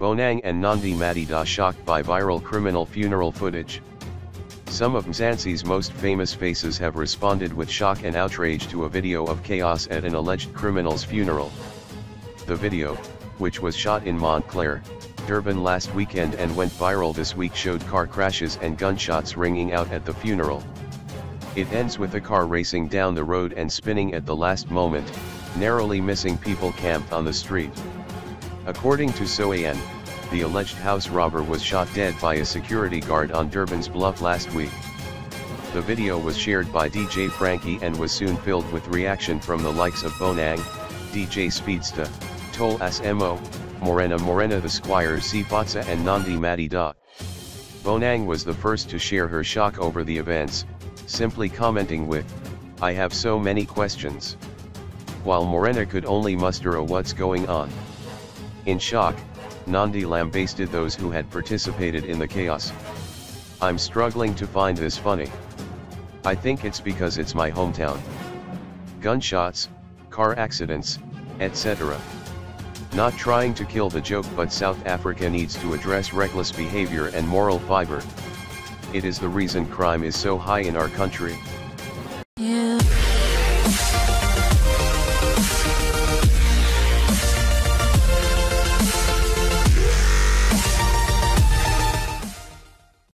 Bonang and Nandi Madida shocked by viral criminal funeral footage. Some of Mzansi's most famous faces have responded with shock and outrage to a video of chaos at an alleged criminal's funeral. The video, which was shot in Montclair, Durban last weekend and went viral this week showed car crashes and gunshots ringing out at the funeral. It ends with a car racing down the road and spinning at the last moment, narrowly missing people camped on the street. According to SOAN, the alleged house robber was shot dead by a security guard on Durban's bluff last week. The video was shared by DJ Frankie and was soon filled with reaction from the likes of Bonang, DJ Speedsta, Tol Smo, Morena Morena the Squire Sifatsa and Nandi Madida. Bonang was the first to share her shock over the events, simply commenting with, I have so many questions. While Morena could only muster a what's going on. In shock, Nandi lambasted those who had participated in the chaos. I'm struggling to find this funny. I think it's because it's my hometown. Gunshots, car accidents, etc. Not trying to kill the joke but South Africa needs to address reckless behavior and moral fiber. It is the reason crime is so high in our country.